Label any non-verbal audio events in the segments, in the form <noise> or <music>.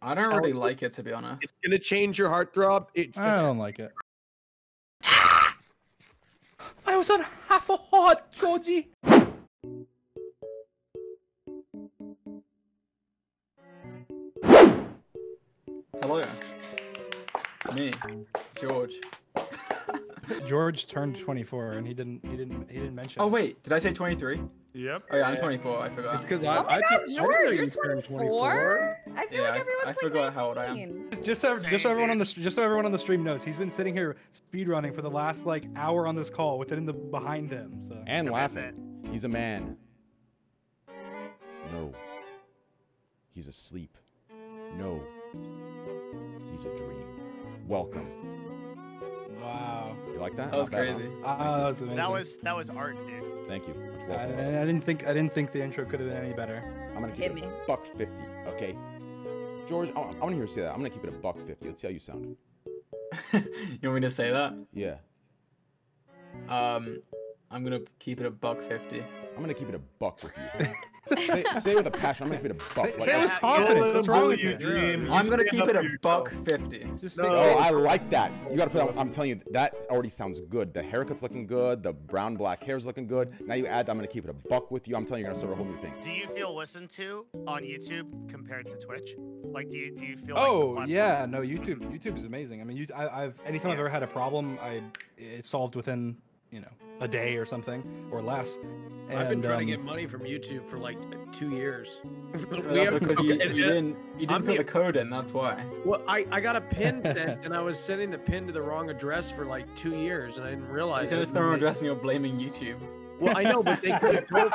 I don't really like it to be honest. It's gonna change your heartthrob. It's I gonna, don't like it. Ah! I was on half a heart, Georgie. Hello. It's me, George. George turned 24 and he didn't he didn't he didn't mention. Oh wait, did I say 23? Yep. Oh yeah, I'm 24. I forgot. It's because Oh I, my I, god, thought- I George, you you're turned 24. I feel Yeah, like everyone's I like forgot how old I am. Just, just so just so everyone on the just so everyone on the stream knows, he's been sitting here speed running for the last like hour on this call with it in the behind him. So And laughing. He's a man. No. He's asleep. No. He's a dream. Welcome. wow, You like that? That was Not bad, huh? crazy. ah, that was amazing. That was that was art, dude. Thank you. I. I didn't think I didn't think the intro could have been any better. I'm gonna keep Hit it me. a buck fifty. Okay. George, I, I want to hear you say that. I'm gonna keep it a buck fifty. Let's see how you sound. <laughs> you want me to say that? Yeah. Um, I'm gonna keep it a buck fifty. I'm gonna keep it a buck with you. say, say it with a passion. I'm gonna keep it a buck. Say, like- say with confidence. What's wrong with you, you? Dream. I'm gonna keep it for a yourself. buck fifty. Just say, No. Oh, I like that. You gotta put. That, I'm telling you, that already sounds good. The haircut's looking good. The brown black hair's looking good. Now you add, I'm gonna keep it a buck with you. I'm telling you, you're gonna start a whole new thing. Do you feel listened to on YouTube compared to Twitch? Like, do you do you feel? Oh platform- yeah, no YouTube. YouTube is amazing. I mean, you, I, I've anytime I've ever had a problem, I it's solved within you know a day or something or less. I've been And, trying to um, get money from YouTube for like two years. <laughs> That's We haven't- because <laughs> you, you and- didn't you didn't I'm put the- the code in. That's why. Well, I, I got a pin <laughs> sent and I was sending the pin to the wrong address for like two years and I didn't realize. You realize. said it it's was the wrong address and you're blaming YouTube. Well, I know, but they could have told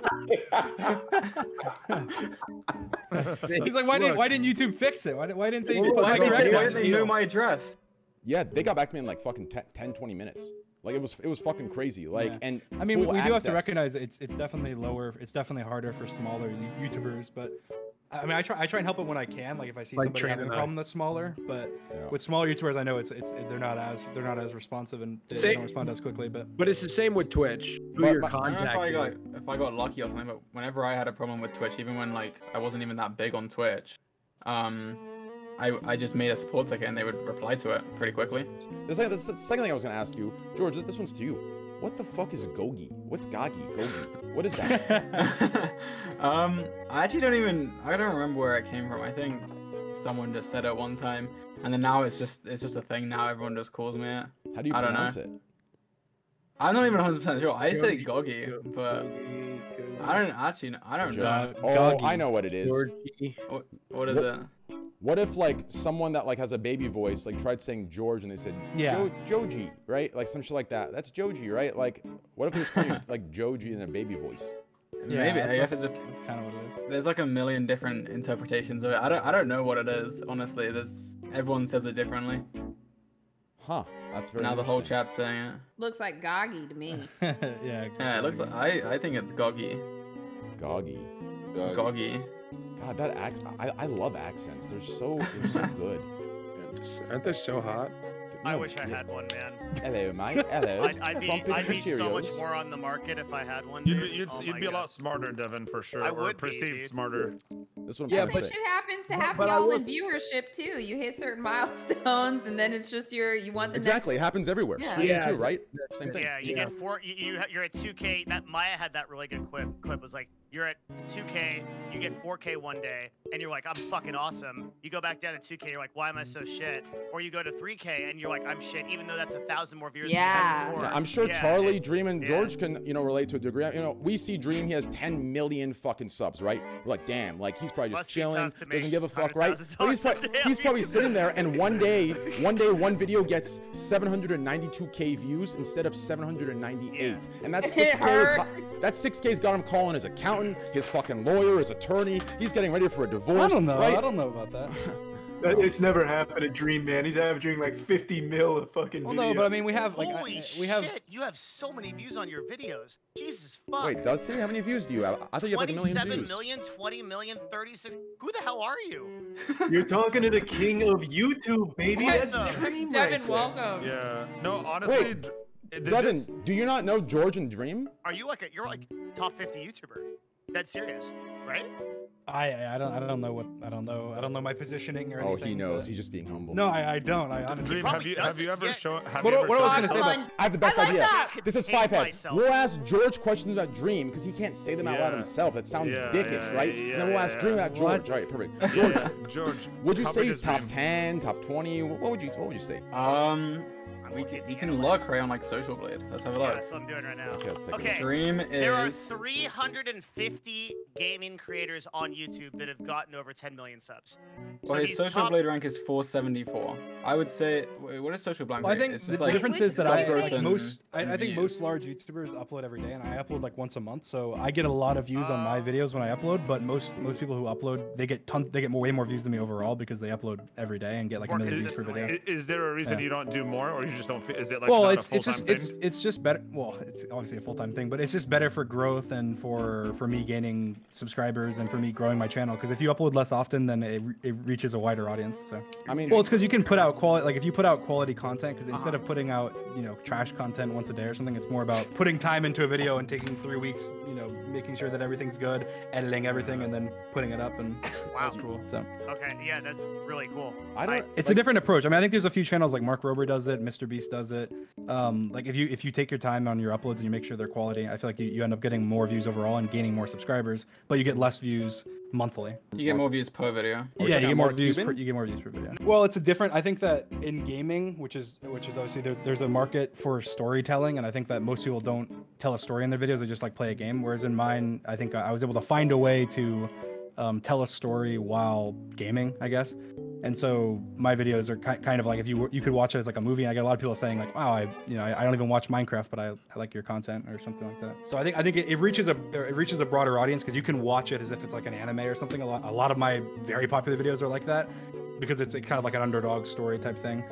He's like, why didn't why didn't YouTube fix it? Why, didn't- why didn't they? Why, like, did they, say, correct why it? did they know my address? Yeah, they got back to me in like fucking 10, 10 20 minutes. Like it was, it was fucking crazy. Like, Yeah. and I mean, we, full we do have to recognize it's it's definitely lower. It's definitely harder for smaller YouTubers, but I mean, I try I try and help it when I can. Like if I see Like somebody having a problem that's smaller, but Yeah. with smaller YouTubers, I know it's it's they're not as they're not as responsive and they, Say- they don't respond as quickly. But But it's the same with Twitch. Who But- you're but- I don't know if I got if I got lucky or something, but whenever I had a problem with Twitch, even when like I wasn't even that big on Twitch, um, I I just made a support ticket and they would reply to it pretty quickly. The second, the second thing I was gonna ask you, George. This, this one's to you. What the fuck is Gogi? What's Gogi? Gogi? What is that? <laughs> um, I actually don't even I don't remember where it came from. I think someone just said it one time, and then now it's just it's just a thing. Now everyone just calls me it. How do you I don't pronounce know. it? I'm not even 100 percent sure. I say Gogi, Gogi, Go- but Gogi, Gogi. I don't actually know. I don't know. Oh, Gogi. I know what it is. Georgie. What, what is What- it? What if like someone that like has a baby voice like tried saying George and they said Yeah. jo- Joji, right? Like some shit like that. That's Joji, right? Like what if they was calling <laughs> you like Joji in a baby voice? yeah, Maybe. I that's- guess it just that's kind of what it is. There's like a million different interpretations of it. I don't I don't know what it is, honestly. There's everyone says it differently. Huh? That's very. now the whole interesting. chat's saying it. Looks like Goggy to me. <laughs> yeah. Yeah, it looks like I I think it's Goggy. Goggy Goggy. God, that accent. I, I love accents. They're so they're so <laughs> good. Aren't they so hot? I wish I yeah. had one, man. Hello, mate. <laughs> Hello. I'd, I'd be I'd be so much more on the market if I had one. You'd, be- you'd, Oh you'd my be a lot smarter, Devin, for sure. I or would be, perceived dude. smarter. This one. Yeah, but- shit happens to but- half y'all was- in viewership too. You hit certain milestones, and then it's just your you want the Exactly. It happens everywhere. Yeah. Streaming Yeah. too, right? Same thing. Yeah, you Yeah. get four. You, you you're at 2K. That Maya had that really good clip. Clip was like, you're at 2K, you get 4K one day, and you're like, I'm fucking awesome. You go back down to 2K, you're like, why am I so shit? Or you go to 3K, and you're like, I'm shit, even though that's a thousand more viewers. than you had Yeah. before. Yeah, I'm sure Yeah, Charlie, it- Dream, and yeah. George can, you know, relate to a degree. You know, we see Dream, he has 10 million fucking subs, right? We're like, damn, like he's probably just Must chilling, tough doesn't give a fuck, right? But he's, a probably, he's probably sitting there, and one day, <laughs> one day, one video gets 792k views instead of 798, Yeah. and that's 6k. Is, hurt. that 6k's got him calling his accountant, his fucking lawyer, his attorney. He's getting ready for a divorce. I don't know. Right? I don't know about that. <laughs> That- It's never happened to Dream Man. He's averaging like 50 mil a fucking Well, video. no, but I mean, we have like I- we have shit! You have so many views on your videos. Jesus fuck. Wait, does he? How many views do you have? I thought you had like a million 27 views. million, 20 million, 36. Who the hell are you? <laughs> You're talking to the king of YouTube, baby. What That's the- Dream Devin, right welcome. Yeah. No, honestly. Wait, d- Devin, this- do you not know George and Dream? Are you like a, you're like top 50 YouTuber? That's serious, right? I I don't I don't know what I don't know I don't know my positioning or Oh, anything. he knows. but- He's just being humble. No, I, I don't. I honestly. Dream, have you have you ever shown? Have What- you ever what I was gonna say about- I have the best I like idea. that. This is five head. myself. We'll ask George questions about Dream because he can't say them out loud himself. It sounds Yeah, dickish, yeah, right? yeah, and then we'll ask yeah, Dream yeah. about George. What? Right, perfect. George, George. would you how say he's top Dream? ten, top twenty? What would you What would you say? Um, we can, you can look right on like Social Blade. Let's have a Yeah, look. that's what I'm doing right now. Okay, let's Okay. Dream There are 350 gaming creators on YouTube that have gotten over 10 million subs. well, So his Social top- Blade rank is 474. I would say, wait, what is Social Blade? Well, I think it's the, just the like difference is that some I growth like in- most. I, I think views. most large YouTubers upload every day, and I upload like once a month, so I get a lot of views on my Oh. videos when I upload. But most most people who upload, they get ton, they get way more views than me overall because they upload every day and get like a million views per consistently. video. I- Is there a reason Yeah. you don't do more, or you just don't? fi- Is it like well, it's it's just thing? it's it's just better. Well, it's obviously a full time thing, but it's just better for growth and for for me gaining subscribers and for me growing my channel. Because if you upload less often, then it, it reaches a wider audience. So. I mean, Well, it's because you can put out quality. Like if you put out quality content, because instead Uh-huh. of putting out you know trash content once a day or something, it's more about putting time into a video and taking three weeks. You know, making sure that everything's good, editing everything, and then putting it up. And Wow. that's cool. So Okay, yeah, that's really cool. I don't. it's a different approach. I mean, I think there's a few channels like Mark Rober does it, Mr. Beast does it. Um, like if you if you take your time on your uploads and you make sure they're quality, I feel like you, you end up getting more views overall and gaining more subscribers, but you get less views monthly. you get more views per video. Are yeah, you get about more views. Per, you get more views per video. Well, it's a different. I think that in gaming, which is which is obviously there, there's a market for storytelling, and I think that most people don't tell a story in their videos; they just like play a game. Whereas in mine, I think I was able to find a way to um, tell a story while gaming, I guess. And so my videos are ki- kind of like if you were, you could watch it as like a movie. And I get a lot of people saying like, "Wow, I you know I, I don't even watch Minecraft, but I, I like your content or something like that." So I think I think it, it reaches a it reaches a broader audience because you can watch it as if it's like an anime or something. A lot a lot of my very popular videos are like that because it's a, kind of like an underdog story type thing.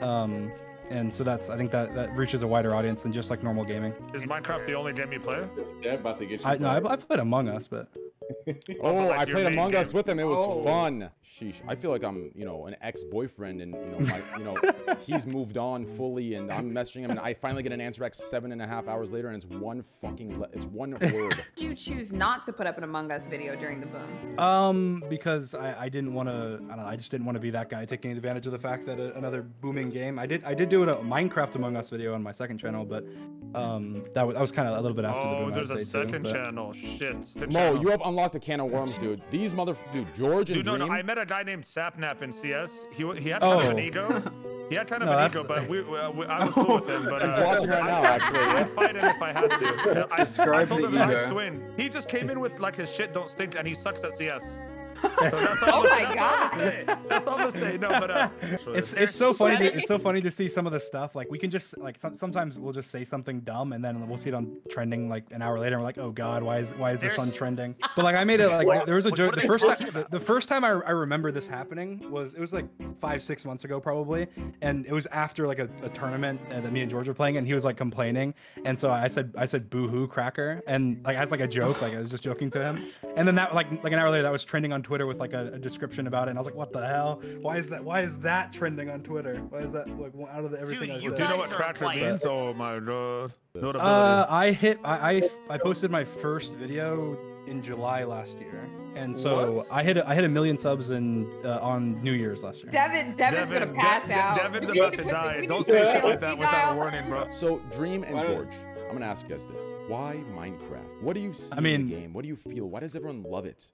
Um, and so that's I think that that reaches a wider audience than just like normal gaming. Is Minecraft the only game you play? They're about to get you. I no, fired. I, I played Among Us, but <laughs> Oh, I played main Among Us with him. It was Oh. fun. Sheesh. I feel like I'm, you know, an ex-boyfriend, and you know, my, you know, <laughs> he's moved on fully, and I'm messaging him, and I finally get an answer back seven and a half hours later, and it's one fucking, le- it's one <laughs> word. Did you choose not to put up an Among Us video during the boom? Um, because I, I didn't want to. I don't know. I just didn't want to be that guy taking advantage of the fact that a, another booming game. I did. I did do a Minecraft Among Us video on my second channel, but um, that was that was kind of a little bit after the Oh, boom. there's a say, too, second but- channel. Shit. Good Mo, channel. you have unlocked a can of worms, dude. These mother, dude, George and Dude, no, Dream. no. I met a guy named Sapnap in CS. He he had kind of an Oh. ego. He had kind of No, an that's- ego, but <laughs> we, uh, we I was cool with him. But He's uh, watching right now, actually. I'd fight him if I had to. I, I told the him that I'd ego. swing. He just came in with like his shit don't stink, and he sucks at CS. So that's all Oh I'm- my that's God. gonna. That's all I'm gonna say. No, but uh, It's There's it's so funny. To, it's so funny to see some of the stuff. Like we can just like some, sometimes we'll just say something dumb and then we'll see it on trending like an hour later. and We're like, oh god, why is why is this on trending? But like I made it like there was a joke. The first time the, the first time I, I remember this happening was it was like five six months ago probably, and it was after like a, a tournament that me and George were playing, and he was like complaining, and so I said I said boo hoo cracker, and like as like a joke, like I was just joking to him, and then that like like an hour later that was trending on Twitter with like a, a description about it, and I was like, what the hell? Why is that? Why is that trending on Twitter? Why is that like out of the, everything I you do you know guys what are cracker white. means? Oh my god. Notability. Uh, I hit. I, I I posted my first video in July last year, and so What? I hit a, I hit a million subs in uh, on New Year's last year. Devin, Devin's Devin- gonna pass De- De- out. Devin's about to put the- die. Don't say shit like that without a warning, bro. So Dream and Why don't- George, I'm gonna ask you guys this: Why Minecraft? What do you see I in mean- the game? What do you feel? Why does everyone love it?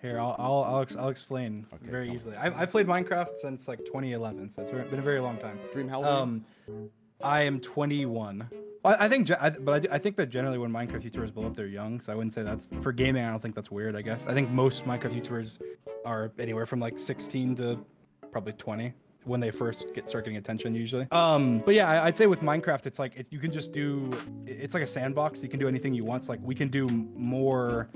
Here, I'll I'll I'll, ex- I'll explain Okay, very easily. I've, I've played Minecraft since like 2011, so it's been a very long time. Dream, how old? Um, I am 21. Well, I I think, I, but I, I think that generally when Minecraft YouTubers blow up, they're young. So I wouldn't say that's for gaming. I don't think that's weird. I guess I think most Minecraft YouTubers are anywhere from like 16 to probably 20 when they first get start getting attention usually. Um, but yeah, I, I'd say with Minecraft, it's like it, you can just do. It's like a sandbox. You can do anything you want. It's like we can do more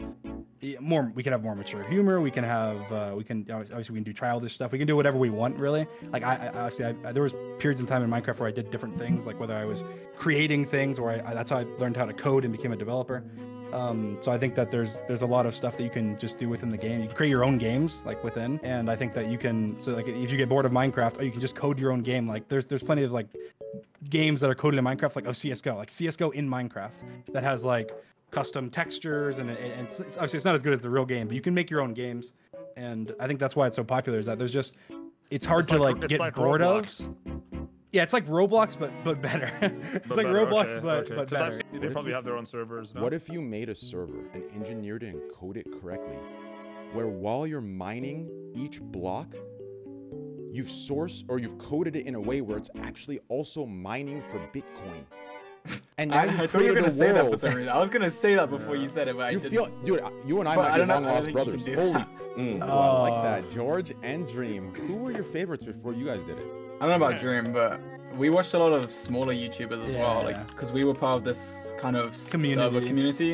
more we can have more mature humor we can have uh, we can obviously we can do childish stuff we can do whatever we want really like i, I obviously I, I, there was periods in time in minecraft where i did different things like whether i was creating things or I, that's how i learned how to code and became a developer um, so i think that there's there's a lot of stuff that you can just do within the game you can create your own games like within and i think that you can so like if you get bored of minecraft oh you can just code your own game like there's there's plenty of like games that are coded in minecraft like of csgo like csgo in minecraft that has like custom textures and, and it's, it's- obviously it's not as good as the real game, but you can make your own games, and I think that's why it's so popular. Is that there's just it's hard It's to like- like, get like bored Roblox. of. Yeah, it's like Roblox, but but better. <laughs> it's But like better, Roblox, okay, but okay. but 'Cause I've better. seen- they probably you have their own servers. No? What if you made a server and engineered and coded it correctly, where while you're mining each block, you've sourced or you've coded it in a way where it's actually also mining for Bitcoin. <laughs> And now I, you've I thought you were created gonna a say that for world. some reason. <laughs> I was gonna say that before you said it, but I didn't. feel, dude, you and I But might I be long lost think you can brothers. Holy, mm, oh, I like Oh. that. George and Dream. Who were your favorites before you guys did it? I don't know about Dream, but we watched a lot of smaller YouTubers as well, like because we were part of this kind of s- server Community. community.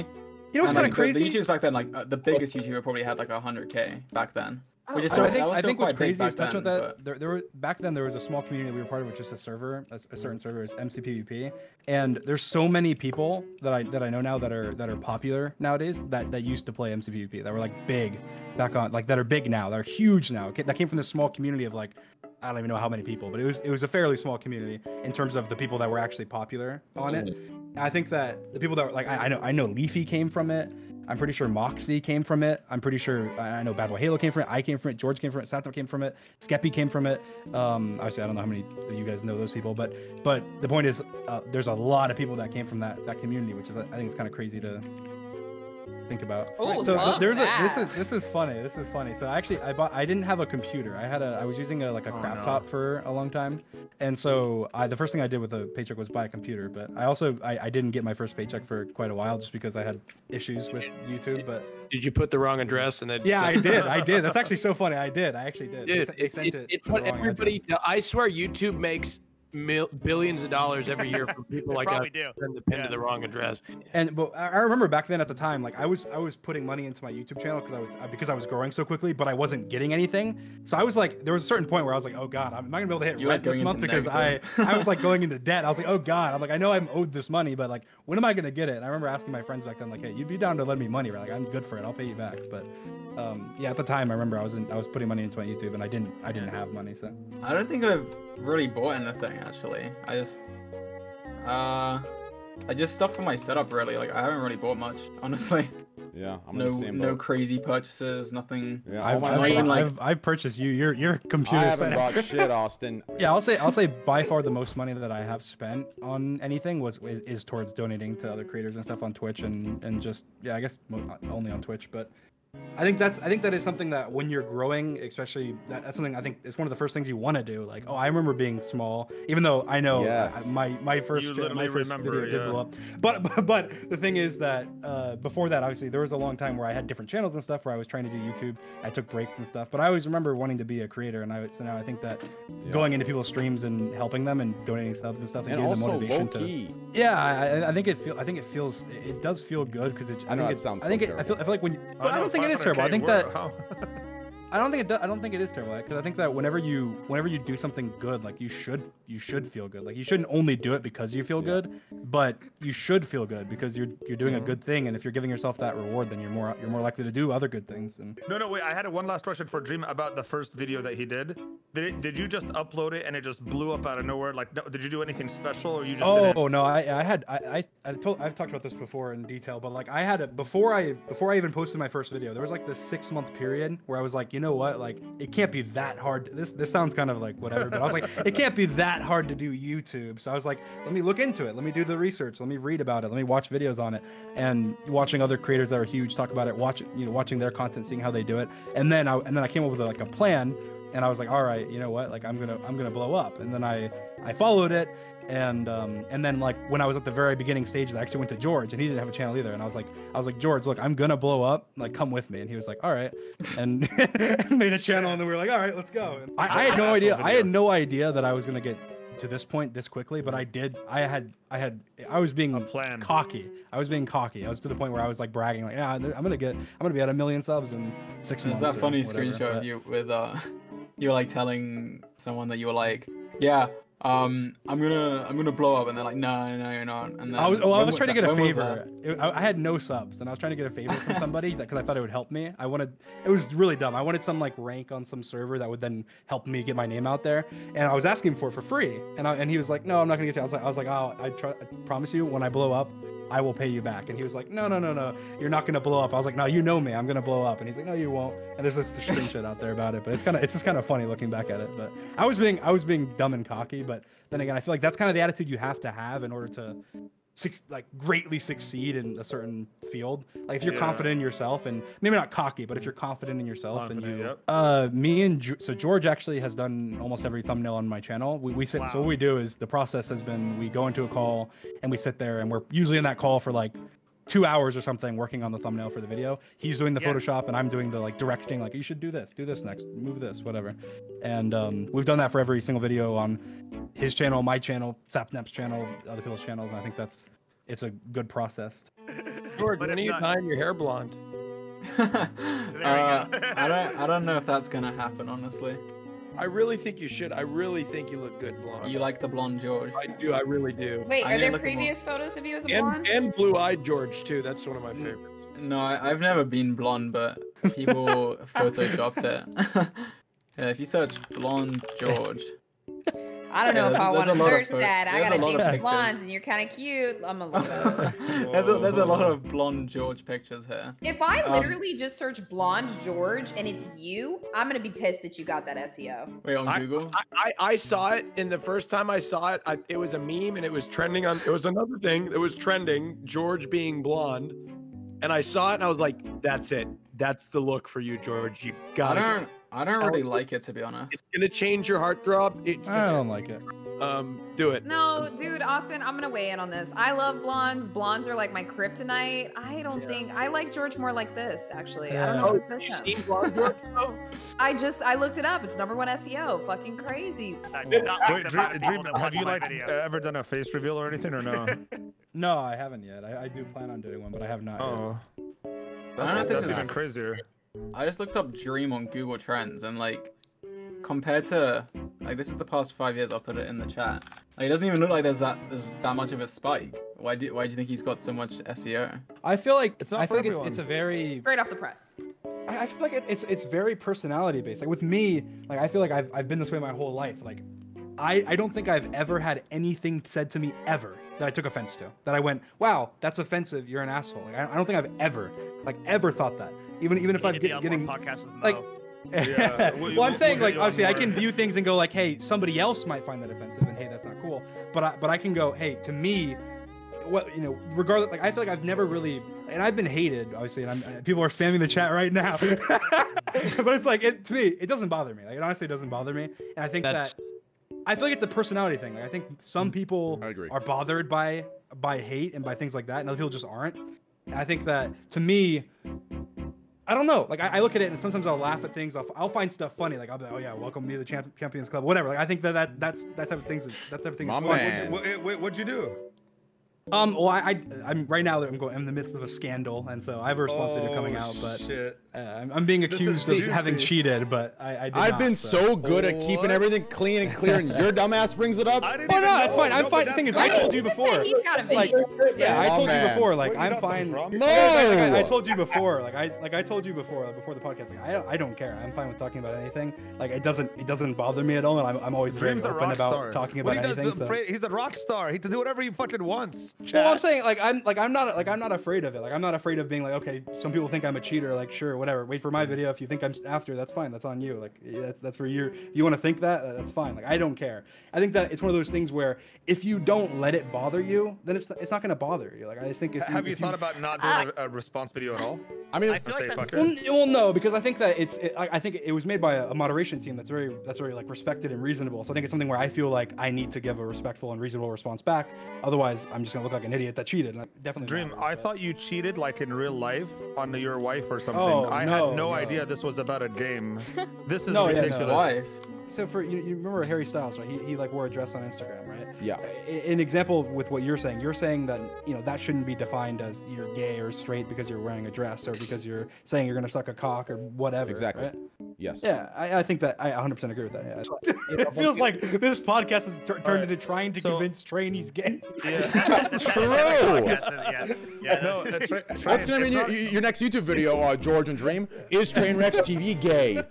You know what's kind like, of the- crazy? The YouTubers back then, like uh, the biggest YouTuber probably had like 100k back then, which is I think, I think what's crazy is touch then, with that. but- There, there were back then there was a small community we were part of, which is a server, a certain server is MCPVP, and there's so many people that I that I know now that are that are popular nowadays that that used to play MCPVP that were like big back on like that are big now that are huge now Ca- that came from this small community of like I don't even know how many people, but it was it was a fairly small community in terms of the people that were actually popular on it. Mm-hmm. I think that the people that were like I, I know I know Leafy came from it. I'm pretty sure Moxie came from it. I'm pretty sure I know Bad Boy Halo came from it. I came from it. George came from it. Santo came from it. Skeppy came from it. Um, obviously I don't know how many of you guys know those people, but but the point is uh, there's a lot of people that came from that that community, which is I think it's kind of crazy to think about. Oh, so love there's a this that. is this is funny. This is funny. So actually I bought I didn't have a computer. I had a I was using a like a Oh, crap no. top for a long time. And so I the first thing I did with a paycheck was buy a computer, but I also I, I didn't get my first paycheck for quite a while just because I had issues with YouTube, but Did you put the wrong address and then? yeah, I <laughs> did. I did. That's actually so funny. I did. I actually did. They Dude, they sent it's, it it's to the what everybody. address. I swear, YouTube makes mil- billions of dollars every year for <laughs> people like us probably do. send the pin Yeah. to the wrong address. And but I I remember back then at the time, like I was I was putting money into my YouTube channel because I was uh, because I was growing so quickly, but I wasn't getting anything. So I was like, there was a certain point where I was like, oh god, I'm not gonna be able to hit You rent this month because I. I was like going <laughs> into debt. I was like, oh god, I'm like I know I'm owed this money, but like when am I gonna get it? And I remember asking my friends back then, like, hey, you'd be down to lend me money, right? Like I'm good for it, I'll pay you back. But um, yeah, at the time I remember I was in, I was putting money into my YouTube and I didn't I didn't have money, so I don't think I've really bought anything actually. I just, uh, I just stuff for my setup really. Like I haven't really bought much, <laughs> honestly. Yeah, I'm no, in the same no crazy purchases, nothing. Yeah, I've, my I've, I mean, bought- like- I've, I've purchased you your your computer I haven't setup. bought shit, <laughs> Austin. Yeah, I'll say I'll say by far the most money that I have spent on anything was is, is towards donating to other creators and stuff on Twitch and and just yeah, I guess only on Twitch, but I think that's I think that is something that when you're growing, especially that, that's something I think it's one of the first things you want to do. Like, oh, I remember being small, even though I know uh, Yes. my my first You my first remember, video did yeah. blow up. But, <laughs> but but the thing is that uh, before that, obviously, there was a long time where I had different channels and stuff where I was trying to do YouTube. I took breaks and stuff, but I always remember wanting to be a creator, and I so now I think that Yeah. going into people's streams and helping them and donating subs and stuff and, And giving them also motivation low to key. yeah I, I- I think it feel I think it feels it, it does feel good because it I know think it, sounds I think so it, I feel I feel like when you, but I know, don't think it is 500K, terrible. I think that <laughs> I don't think it does. I don't think it is terrible because I think that whenever you whenever you do something good, like you should you should feel good. Like you shouldn't only do it because you feel Yeah. good, but you should feel good because you're you're doing Mm-hmm. a good thing. And if you're giving yourself that reward, then you're more you're more likely to do other good things. And No, no, wait. I had a one last question for Dream about the first video that he did. Did it, did you just upload it and it just blew up out of nowhere? Like, no, did you do anything special or you just? oh didn't? no, I I had I I, I told I've talked about this before in detail, but like I had a before I before I even posted my first video, there was like this six month period where I was like, you know what, like it can't be that hard. This this sounds kind of like whatever, but I was like, <laughs> it can't be that hard to do YouTube. So I was like, let me look into it. Let me do the research. Let me read about it. Let me watch videos on it. And watching other creators that are huge talk about it, watch you know watching their content, seeing how they do it, and then I and then I came up with like a plan and I was like, all right, you know what? Like I'm gonna I'm gonna blow up. And then I I followed it, and um and then like when I was at the very beginning stages, I actually went to George, and he didn't have a channel either. And I was like I was like George, look, I'm gonna blow up. Like come with me. And he was like, all right, <laughs> and made a channel, and then we were like, all right, let's go. And I, I had no idea. I had no idea that I was gonna get to this point this quickly, but I did. I had I had I was being A plan. cocky. I was being cocky. I was to the point where I was like bragging, like, yeah, I'm gonna get, I'm gonna be at a million subs in six There's months. that funny whatever, screenshot but- of you with uh, you were like telling someone that you were like, yeah, um, I'm gonna I'm gonna blow up, and they're like, no, no, you're not. And then I was, well, I was trying to get a favor. It- I, I had no subs, and I was trying to get a favor from somebody because I thought it would help me. I wanted, it was really dumb. I wanted some like rank on some server that would then help me get my name out there, and I was asking for it for free, and I, and he was like, no, I'm not gonna get you. I was like, I was like, oh, I, try, I promise you, when I blow up, I will pay you back. And he was like, no, no, no, no, you're not gonna blow up. I was like, no, you know me, I'm gonna blow up. And he's like, no, you won't. And there's this shit out there about it, but it's kind of, it's just kind of funny looking back at it. But I was being, I was being dumb and cocky, but then again, I feel like that's kind of the attitude you have to have in order to like greatly succeed in a certain field. Like if you're Yeah. confident in yourself and maybe not cocky, but if you're confident in yourself and you, yep. uh, me and so George actually has done almost every thumbnail on my channel. We, we sit, so what we do is the process has been we go into a call and we sit there and we're usually in that call for like two hours or something working on the thumbnail for the video. He's doing the Yeah. Photoshop and I'm doing the like directing, like you should do this, do this next, move this, whatever. And um, we've done that for every single video on his channel, my channel, Sapnap's channel, other people's channels, and I think that's it's a good process. George, But when are you not- dyeing your hair blonde? <laughs> uh, go. I don't I don't know if that's gonna happen honestly. I really think you should. I really think you look good blonde. You like the blonde George? I do. I really do. Wait, I are there look at more. previous photos of you as a And blonde? and blue-eyed George too. That's one of my favorites. No, I, I've never been blonde, but people <laughs> photoshopped it. <laughs> yeah, if you search blonde George, <laughs> I don't know Yeah, if I want to there's of search that. I there's a gotta lot of for blondes, and you're kind of cute. I'm a little. <laughs> there's a there's a lot of blonde George pictures here. if I Um, literally just search blonde George and it's you, I'm gonna be pissed that you got that SEO. Wait on I- Google. I, I, I saw it, and the first time I saw it, I, it was a meme, and it was trending on. It was another thing that was trending. George being blonde, and I saw it, and I was like, "That's it. That's the look for you, George. You got it. Don't I don't really me. like it to be honest. It's gonna change your heartthrob. It's I gonna, don't like it. um, do it. No, dude, Austin, I'm gonna weigh in on this. I love blondes. Blondes are like my kryptonite. I don't Yeah. think I like George more like this. Actually, I don't know. Oh, you seen blonde George? <laughs> though? I just I looked it up. It's number one SEO. Fucking crazy. I did not like Wait, Dream, amount of people Dream, have you like video. ever done a face reveal or anything or no? <laughs> No, I haven't yet. I, I do plan on doing one, but I have not. yet. oh, I don't know if that's, this that's is- even crazier. I just looked up Dream on Google Trends and like compared to like this is the past five years. I'll put it in the chat. Like, it doesn't even look like there's that there's that much of a spike. Why do why do you think he's got so much SEO? I feel like It's not I for think it's it's a very Straight off the press. I, I feel like it, it's it's very personality based. Like with me, like I feel like I've I've been this way my whole life. Like I I don't think I've ever had anything said to me ever that I took offense to. That I went, wow, that's offensive. You're an asshole. Like I, I don't think I've ever like ever thought that. Even even if I'm need to be get, getting more podcasts with like <laughs> <laughs> Yeah, well, we'll- I'm saying like obviously I can view things and go like, hey, somebody else might find that offensive, and hey, that's not cool. But I, but I can go, hey, to me, what you know, regardless, like I feel like I've never really, and I've been hated, obviously, and I'm, uh, people are spamming the chat right now. <laughs> but it's like it to me, it doesn't bother me. Like it honestly doesn't bother me, and I think That's- that. I feel like it's a personality thing. Like I think some mm. people I agree. are bothered by by hate and by things like that, and other people just aren't. And I think that to me, I don't know. Like I, I look at it and sometimes I'll laugh at things. I'll, I'll find stuff funny. Like I'll be like, oh yeah, welcome to the champ- Champions Club, whatever. Like I think that, that that's that type of things. Is, that type of thing My is fun. man. What, wait, wait, what'd you do? Um, well, I, I I'm right now. I'm going. I'm in the midst of a scandal, and so I have a response video coming Oh, out. But uh, I'm, I'm being accused of having cheated, but I, I did I've not, been so. so good at keeping What? everything clean and clear, and your dumbass brings it up. I didn't Oh no, that's fine. I'm No, fine. The thing is, I told you before. he's got a Like, video. yeah, I told you before. Like What, you I'm fine. No, Like, like, I, I told you before. Like I like I told you before. Like, before the podcast. Like I don't, I don't care. I'm fine with talking about anything. Like it doesn't it doesn't bother me at all, and I'm, I'm always very open about talking about he does anything. is So. afraid- He's a rock star. He can do whatever he fucking wants. Well, I'm saying like I'm like I'm not like I'm not afraid of it. Like I'm not afraid of being like okay, some people think I'm a cheater. Like sure, whatever. Wait for my video. If you think I'm after, that's fine. That's on you. Like that's that's for you. If you want to think that, that's fine. Like I don't care. I think that it's one of those things where if you don't let it bother you, then it's it's not gonna bother you. Like I just think if Have you if thought about not doing a, a response video at all? I mean, I feel like that's Well, well, no, because I think that it's. It, I, I think it was made by a, a moderation team that's very that's very like respected and reasonable. So I think it's something where I feel like I need to give a respectful and reasonable response back. Otherwise, I'm just gonna look like an idiot that cheated. And I definitely Dream, not, I but- thought you cheated like in real life on your wife or something. Oh, I no, had no, no. idea this was about a game. <laughs> This is No, yeah, no. ridiculous. Wife. So for you, you remember Harry Styles, right? He, he like wore a dress on Instagram, right? Yeah. An example with what you're saying, you're saying that you know that shouldn't be defined as you're gay or straight because you're wearing a dress or because you're saying you're gonna suck a cock or whatever. Exactly. Right? Yes. Yeah, I, I think that I 100% agree with that. Yeah. <laughs> it feels like this podcast has tur- turned Alright, into trying to so- convince trainees gay. <laughs> Yeah. That's- <laughs> that's True. yeah, yeah, no, that's- that's right. What's gonna be your, your next YouTube video, uh, George and Dream? Is Trainwrecks TV gay?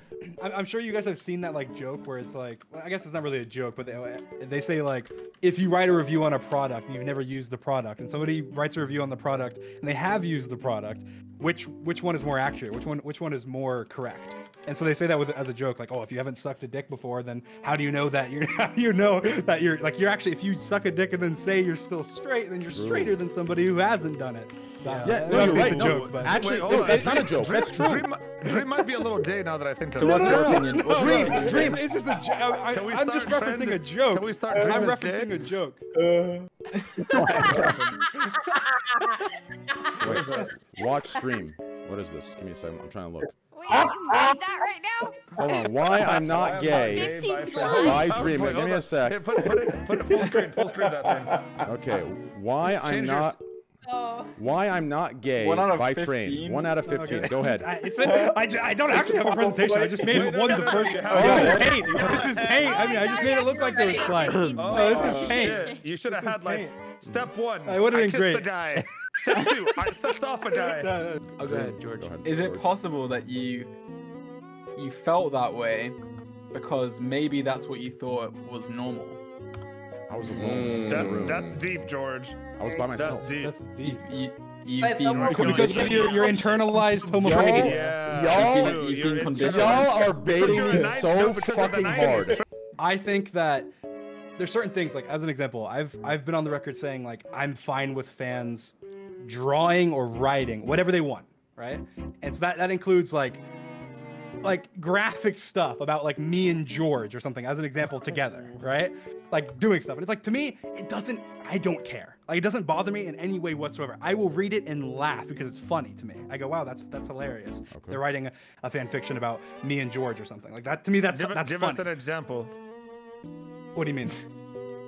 I'm, I'm sure you guys have seen that like joke where it's like, well, I guess it's not really a joke, but they, they say like, if you write a review on a product, and you've never used the product, and somebody writes a review on the product and they have used the product, which which one is more accurate? Which one which one is more correct? And so they say that with as a joke, like, oh, if you haven't sucked a dick before, then how do you know that you're <laughs> how do you know that you're like you're actually if you suck a dick and then say you're still straight, then you're True. straighter than somebody who hasn't done it. So, Yeah, no, obviously you're it's right. a No, joke, but actually, Wait, no, that's not a joke. That's true. Dream, Dream might be a little gay now that I think So of what's it. your opinion? What's your Dream, opinion? dream. It's, it's just a joke. I, Can we I'm just start referencing a joke. can we start I'm as referencing gay? a joke. <laughs> Wait, watch stream. What is this? Give me a second. I'm trying to look. Wait, you made that right now? Hold on. Why <laughs> I'm not gay? 15 by slides. Oh, Dream. Give me a sec. Here, put, put it, put it full screen, full screen that thing. Okay. Why I'm Change your- not Oh. why I'm not gay One out of by 15? train. One out of 15. Go ahead. I, it's a, I, I don't actually have a presentation. I just made Wait, one no, the first. no, Oh, this is paint. This is paint. I mean, I just made it look like there was slides. Oh, Oh, this Oh, is paint. You should have had like step one. It would've been kissed great. the guy. Step two. I sucked off a guy. Oh, <laughs> go ahead, George. Go ahead, Is it possible that you you felt that way because maybe that's what you thought was normal? I was alone mm. in the That's that's deep, George. I was by That's myself. deep. That's deep. you, you've been but we're- Because conditioned. you're, you're internalized homophobia. Yeah. Y'all- you've You're been in- conditioned. Y'all are baiting me so no, because of the fucking hard. I think that there's certain things like as an example, I've I've been on the record saying like I'm fine with fans drawing or writing whatever they want, right? And so that that includes like like graphic stuff about like me and George or something as an example together, right? Like doing stuff. And it's like to me, it doesn't I don't care. Like it doesn't bother me in any way whatsoever. I will read it and laugh because it's funny to me. I go, wow, that's that's hilarious. Okay. They're writing a, a fan fiction about me and George or something. Like that to me that's Give, that's give funny. us an example. What do you mean?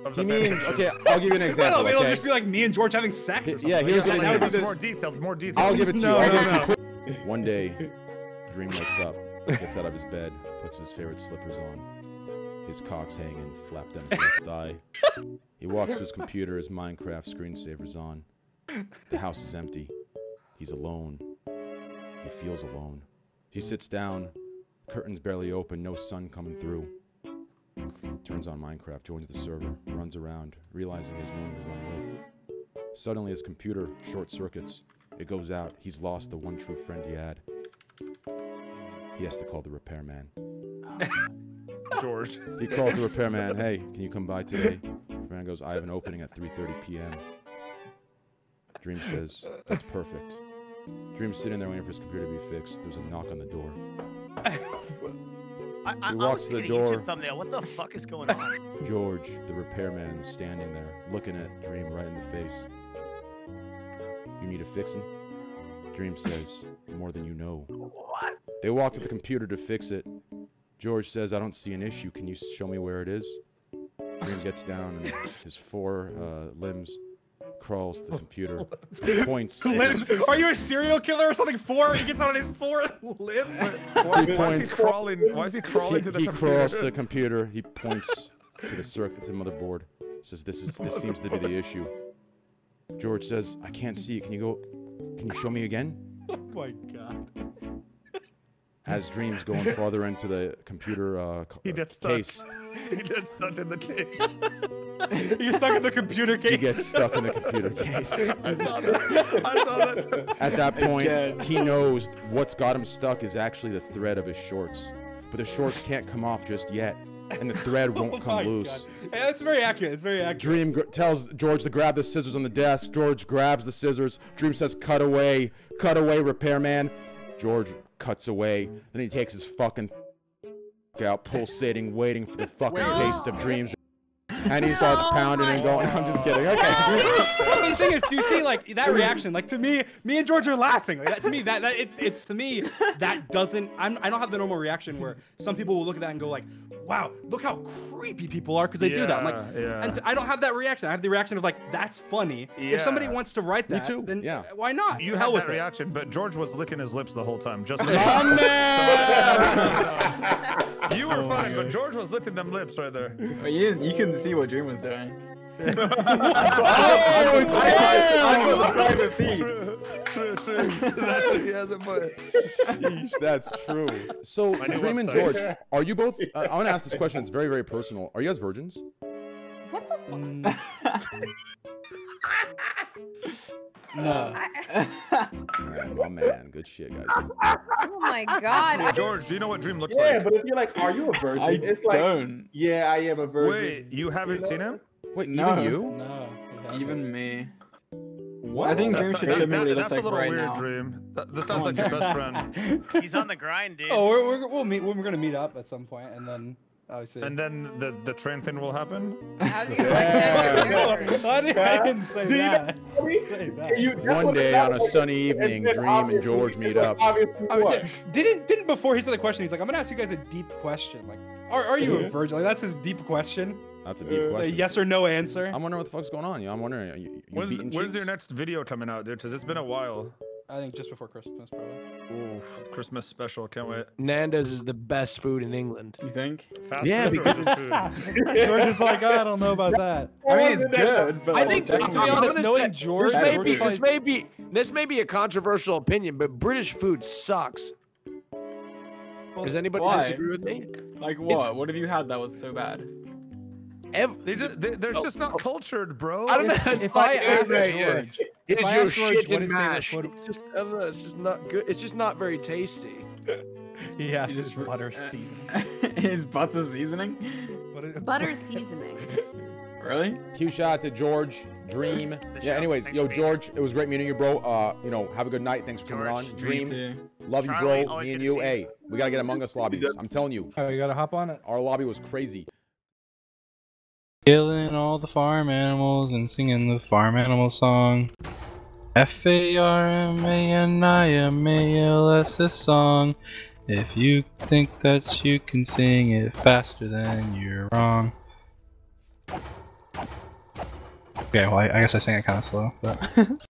Of He means okay. I'll give you an <laughs> example. don't know, it'll Okay. just be like me and George having sex. Or Yeah, here's Like, what that it be more detailed, more detailed. I'll give it to No, you. I'll no, give it no. to you. One day, Dream wakes up, gets out of his bed, puts his favorite slippers on. His cock's hanging, flapped down his left <laughs> thigh. He walks to his computer, his Minecraft screensaver's on. The house is empty. He's alone. He feels alone. He sits down, curtains barely open, no sun coming through. Turns on Minecraft, joins the server, runs around, realizing he has no one to run with. Suddenly, his computer short circuits. It goes out. He's lost the one true friend he had. He has to call the repairman. <laughs> George. <laughs> He calls the repairman. Hey, can you come by today? Repairman goes, I have an opening at 3:30 p.m. Dream says, That's perfect. Dream's sitting there waiting for his computer to be fixed. There's a knock on the door. I, <laughs> I, I He was walks to the door. Thumbnail. What the fuck is going on? <laughs> George, the repairman, is standing there, looking at Dream right in the face. You need a fixin'? Dream says, More than you know. What? They walk to the computer to fix it. George says, I don't see an issue. Can you show me where it is? Dream gets down and <laughs> his four uh, limbs crawls to the computer, <laughs> points. <laughs> Limbs. Are you a serial killer or something? Four. He gets on his fourth limb. Why, He why is points- he crawling? Why is he crawling he, to the he computer? crawls to the computer. He points to the circuit, to the motherboard. Says, "This is this seems to be the issue." George says, "I can't see it. Can you go? Can you show me again?" Oh my god. As Dream's going <laughs> farther into the computer uh, He uh, gets stuck. case, <laughs> he gets stuck in the case. <laughs> He gets stuck in the computer case. he gets stuck in the computer case. I saw that. I saw that. At that point, Again. he knows what's got him stuck is actually the thread of his shorts, but the shorts can't come off just yet, and the thread Oh won't come loose. God. Yeah, that's very accurate. It's very accurate. Dream gr- tells George to grab the scissors on the desk. George grabs the scissors. Dream says, "Cut away, cut away, repairman." George cuts away. Then he takes his fucking out, pulsating, waiting for the fucking taste of dreams. And he starts oh pounding and going. I'm just kidding. Okay. <laughs> But the thing is, do you see like that reaction? Like to me, me and George are laughing. Like that, to me, that, that it's it's to me that doesn't. I'm, I don't have the normal reaction where some people will look at that and go like, "Wow, look how creepy people are" because they do that. I'm like, Yeah, yeah. and I don't have that reaction. I have the reaction of like, "That's funny." If somebody wants to write Me that, too, then yeah. why not? You Hell had with that it. reaction, but George was licking his lips the whole time. Just <laughs> My oh, man! <laughs> you Oh were fine, but George was licking them lips right there. Well, you, didn't- you couldn't see what Dream was doing. <laughs> oh, I damn! was a private feed. True, true, true. That's, he has a. Sheesh, that's true. So, Dream and. George, are you both? Uh, I want to ask this question. It's very, very personal. Are you guys virgins? What the fuck? <laughs> No. <laughs> Man, <laughs> my man, good shit, guys. Oh my god. George, do you know what Dream looks Yeah, like? Yeah, but if you're like, are you a virgin? I it's like, don't. yeah, I am a virgin. Wait, you haven't know? seen him? Wait, No. even you? No. Even me. What? I think That's Dream should that's show me not- what he that's looks a like little right weird, now. Dream. That, this sounds like your best friend. <laughs> He's on the grind, dude. Oh, we're, we're, we'll meet. We're gonna meet up at some point, and then obviously. And then the, the train thing will happen. How's your No, like I didn't, I didn't say Do that. I mean, Say that. you- One day on a like. sunny evening, Dream and George meet it's like, up. I mean, didn't didn't before he said the question. He's like, I'm gonna ask you guys a deep question. Like, are, are you a virgin? Like, that's his deep question. That's a deep Uh, A question. yes or no answer. I'm wondering what the fuck's going on. You know, I'm wondering. You, you When's, when's your next video coming out, dude? Because it's been a while. I think just before Christmas, probably. Ooh, Christmas special. Can't wait. Nando's is the best food in England. You think? Fast Yeah, food or because- just food? <laughs> George is like, "Oh, I don't know about that. <laughs> I mean, it's good, but I think, to be honest, honest, knowing George, this may George be probably- this may be this may be a controversial opinion, but British food sucks. Does anybody why? disagree with me? like what? What have you had that was so bad? Ev- They just, they, they're Oh, just not oh. cultured, bro. I don't know. If, it's if I like- asked yeah, yeah. George, It's if I your George shit what and his favorite mash. food- It's just I don't know. It's just not good. It's just not very tasty. he has You his butter seasoning. <laughs> His butter seasoning? What is- Butter <laughs> seasoning. Really? Huge shout out to George, Dream. Yeah. Anyways, Thanks yo, George, it was great meeting you, bro. Uh, you know, have a good night. Thanks for coming on. Dream, too. love you, bro. Me and you. see you. Hey, we gotta get Among Us lobbies. I'm telling you, Oh, you gotta hop on it. our lobby was crazy. Killing all the farm animals and singing the farm animal song. F A R M A N I M A L S S song. If you think that you can sing it faster, then you're wrong. Okay, well, I, I guess I sang it kind of slow, but. <laughs>